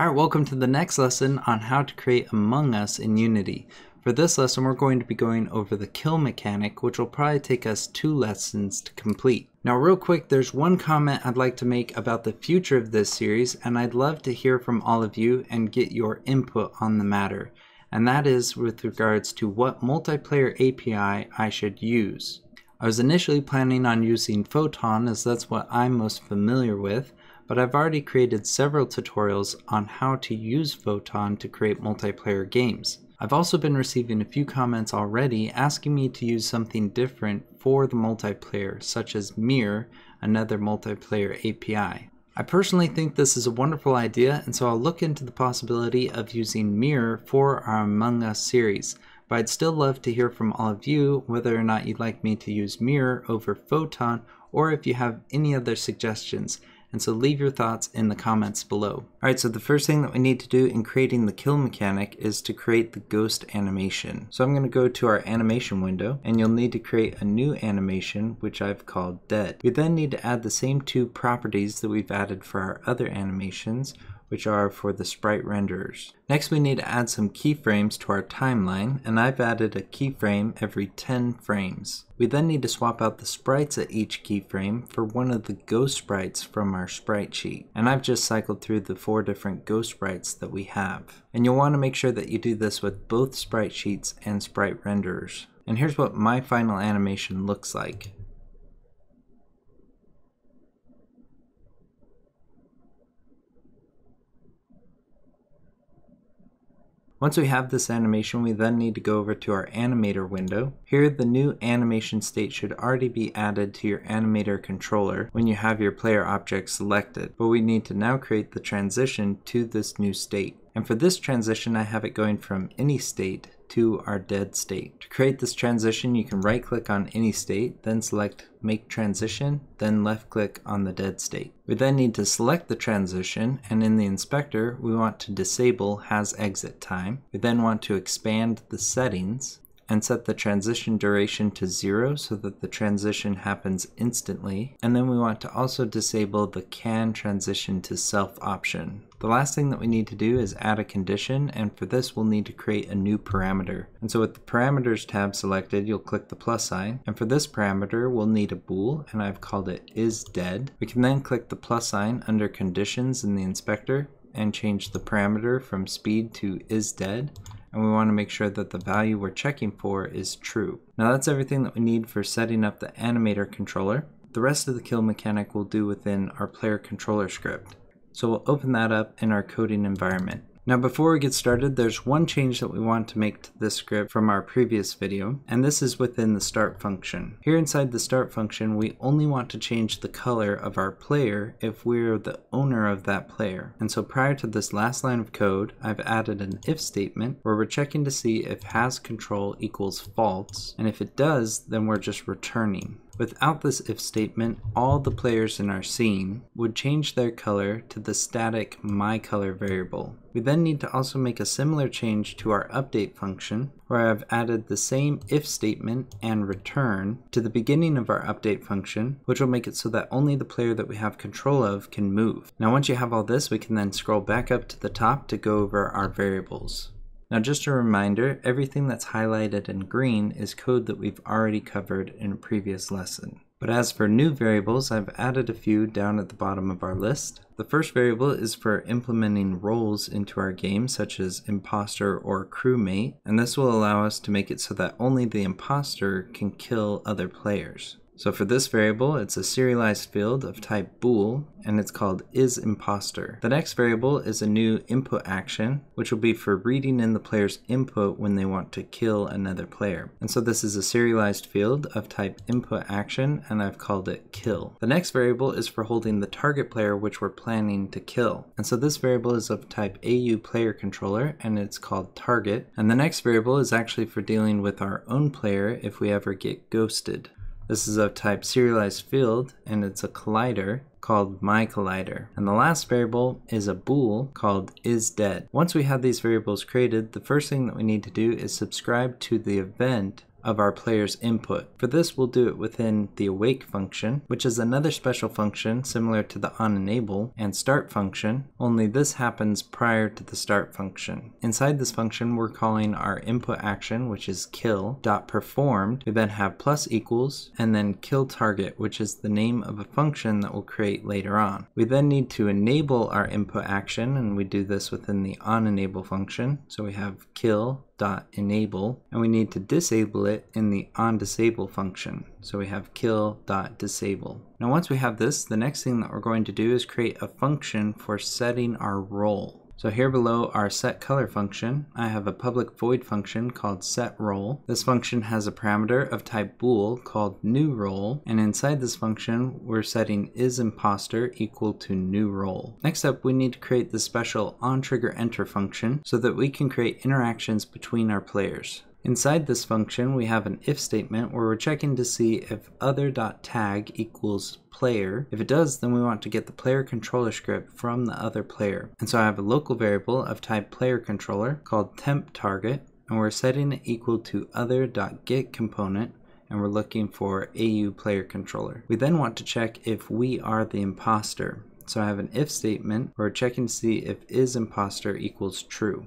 Alright, welcome to the next lesson on how to create Among Us in Unity. For this lesson, we're going to be going over the kill mechanic, which will probably take us two lessons to complete. Now, real quick, there's one comment I'd like to make about the future of this series, and I'd love to hear from all of you and get your input on the matter. And that is with regards to what multiplayer API I should use. I was initially planning on using Photon as that's what I'm most familiar with, but I've already created several tutorials on how to use Photon to create multiplayer games. I've also been receiving a few comments already asking me to use something different for the multiplayer, such as Mirror, another multiplayer API. I personally think this is a wonderful idea, and so I'll look into the possibility of using Mirror for our Among Us series. But I'd still love to hear from all of you whether or not you'd like me to use Mirror over Photon, or if you have any other suggestions and so leave your thoughts in the comments below. Alright, so the first thing that we need to do in creating the kill mechanic is to create the ghost animation. So I'm going to go to our animation window, and you'll need to create a new animation, which I've called dead. We then need to add the same two properties that we've added for our other animations, which are for the sprite renderers. Next we need to add some keyframes to our timeline, and I've added a keyframe every 10 frames. We then need to swap out the sprites at each keyframe for one of the ghost sprites from our sprite sheet. And I've just cycled through the four different ghost sprites that we have. And you'll want to make sure that you do this with both sprite sheets and sprite renderers. And here's what my final animation looks like. Once we have this animation, we then need to go over to our animator window. Here, the new animation state should already be added to your animator controller when you have your player object selected, but we need to now create the transition to this new state. And for this transition, I have it going from any state to our dead state. To create this transition, you can right click on any state, then select make transition, then left click on the dead state. We then need to select the transition and in the inspector, we want to disable has exit time. We then want to expand the settings and set the transition duration to zero so that the transition happens instantly. And then we want to also disable the can transition to self option. The last thing that we need to do is add a condition and for this we'll need to create a new parameter. And so with the parameters tab selected you'll click the plus sign and for this parameter we'll need a bool and I've called it is dead. We can then click the plus sign under conditions in the inspector and change the parameter from speed to is dead and we want to make sure that the value we're checking for is true. Now that's everything that we need for setting up the animator controller. The rest of the kill mechanic we'll do within our player controller script. So we'll open that up in our coding environment. Now before we get started, there's one change that we want to make to this script from our previous video, and this is within the start function. Here inside the start function, we only want to change the color of our player if we're the owner of that player. And so prior to this last line of code, I've added an if statement where we're checking to see if has control equals false, and if it does, then we're just returning. Without this if statement, all the players in our scene would change their color to the static myColor variable. We then need to also make a similar change to our update function where I've added the same if statement and return to the beginning of our update function, which will make it so that only the player that we have control of can move. Now once you have all this, we can then scroll back up to the top to go over our variables. Now just a reminder, everything that's highlighted in green is code that we've already covered in a previous lesson. But as for new variables, I've added a few down at the bottom of our list. The first variable is for implementing roles into our game, such as imposter or crewmate, and this will allow us to make it so that only the imposter can kill other players. So for this variable, it's a serialized field of type bool, and it's called isImposter. The next variable is a new input action, which will be for reading in the player's input when they want to kill another player. And so this is a serialized field of type input action, and I've called it kill. The next variable is for holding the target player which we're planning to kill. And so this variable is of type AU player controller, and it's called target. And the next variable is actually for dealing with our own player if we ever get ghosted. This is of type serialized field and it's a collider called my collider. And the last variable is a bool called isDead. Once we have these variables created, the first thing that we need to do is subscribe to the event of our player's input. For this, we'll do it within the awake function, which is another special function similar to the onEnable and start function, only this happens prior to the start function. Inside this function, we're calling our input action, which is kill, performed. We then have plus equals, and then kill target, which is the name of a function that we'll create later on. We then need to enable our input action, and we do this within the onEnable function. So we have kill enable and we need to disable it in the onDisable function. So we have kill.disable. Now once we have this, the next thing that we're going to do is create a function for setting our role. So here below our set color function, I have a public void function called set role. This function has a parameter of type bool called new role, and inside this function, we're setting is imposter equal to new role. Next up, we need to create the special on trigger enter function so that we can create interactions between our players. Inside this function, we have an if statement where we're checking to see if other.tag equals player. If it does, then we want to get the player controller script from the other player. And so I have a local variable of type player controller called temp target, and we're setting it equal to other.get component and we're looking for AU player controller. We then want to check if we are the imposter. So I have an if statement where we're checking to see if is imposter equals true.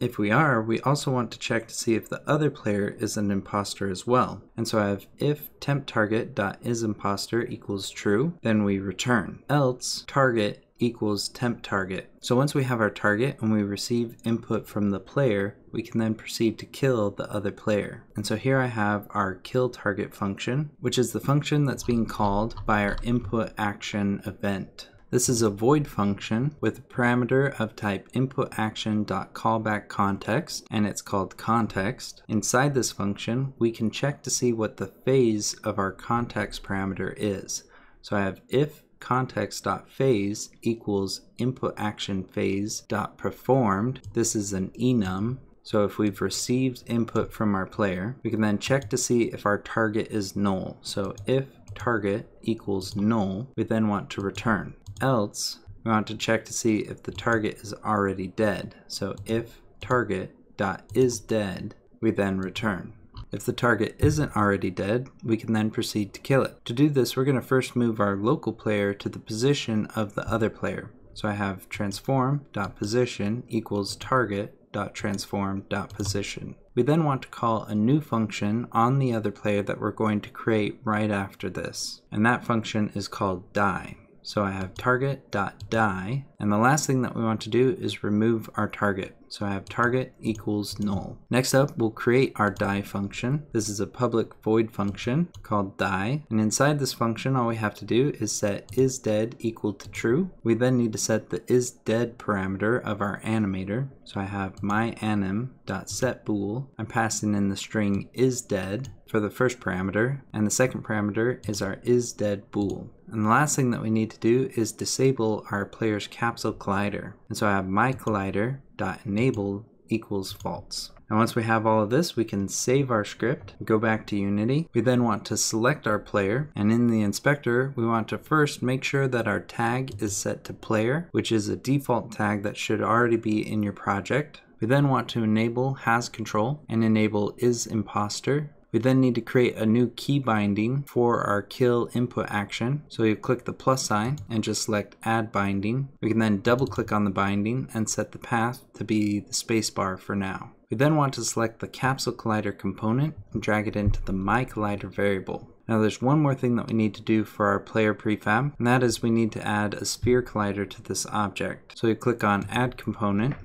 If we are, we also want to check to see if the other player is an imposter as well. And so I have if temp target is imposter equals true, then we return. Else target equals temp target. So once we have our target and we receive input from the player, we can then proceed to kill the other player. And so here I have our kill target function, which is the function that's being called by our input action event. This is a void function with a parameter of type inputAction.callbackContext and it's called context. Inside this function, we can check to see what the phase of our context parameter is. So I have if context.phase equals inputActionPhase.performed. This is an enum. So if we've received input from our player, we can then check to see if our target is null. So if target equals null, we then want to return else we want to check to see if the target is already dead. So if target dot is dead, we then return. If the target isn't already dead, we can then proceed to kill it. To do this, we're going to first move our local player to the position of the other player. So I have transform.position equals target.transform.position. We then want to call a new function on the other player that we're going to create right after this. And that function is called die. So I have target.die, and the last thing that we want to do is remove our target. So I have target equals null. Next up, we'll create our die function. This is a public void function called die. And inside this function, all we have to do is set is dead equal to true. We then need to set the is dead parameter of our animator. So I have my anim.setBool. I'm passing in the string is dead for the first parameter, and the second parameter is our is dead bool. And the last thing that we need to do is disable our player's capsule collider. And so I have my collider dot enable equals false. And once we have all of this, we can save our script, go back to Unity. We then want to select our player, and in the inspector, we want to first make sure that our tag is set to player, which is a default tag that should already be in your project. We then want to enable has control and enable is imposter we then need to create a new key binding for our kill input action. So you click the plus sign and just select add binding. We can then double click on the binding and set the path to be the spacebar for now. We then want to select the capsule collider component and drag it into the my collider variable. Now there's one more thing that we need to do for our player prefab, and that is we need to add a sphere collider to this object. So you click on add component,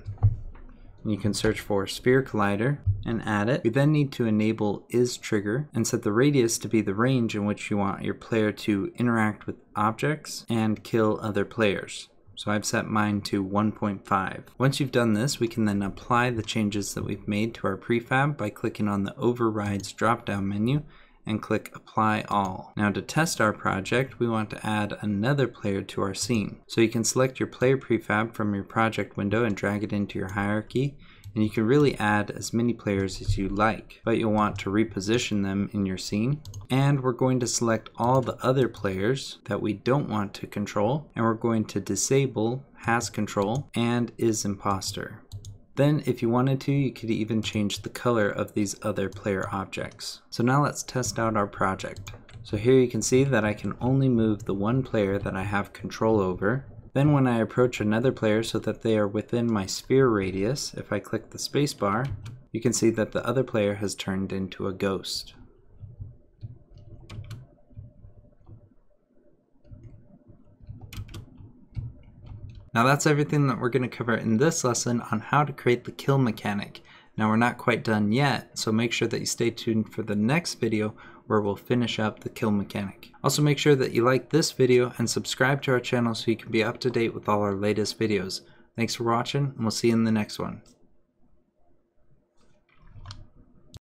you can search for sphere collider and add it. You then need to enable is trigger and set the radius to be the range in which you want your player to interact with objects and kill other players. So I've set mine to 1.5. Once you've done this, we can then apply the changes that we've made to our prefab by clicking on the overrides drop down menu and click apply all. Now to test our project, we want to add another player to our scene. So you can select your player prefab from your project window and drag it into your hierarchy and you can really add as many players as you like, but you'll want to reposition them in your scene. And we're going to select all the other players that we don't want to control, and we're going to disable has control and is imposter. Then if you wanted to, you could even change the color of these other player objects. So now let's test out our project. So here you can see that I can only move the one player that I have control over. Then when I approach another player so that they are within my sphere radius, if I click the spacebar, you can see that the other player has turned into a ghost. Now that's everything that we're going to cover in this lesson on how to create the kill mechanic. Now we're not quite done yet, so make sure that you stay tuned for the next video where we'll finish up the kill mechanic. Also make sure that you like this video and subscribe to our channel so you can be up to date with all our latest videos. Thanks for watching and we'll see you in the next one.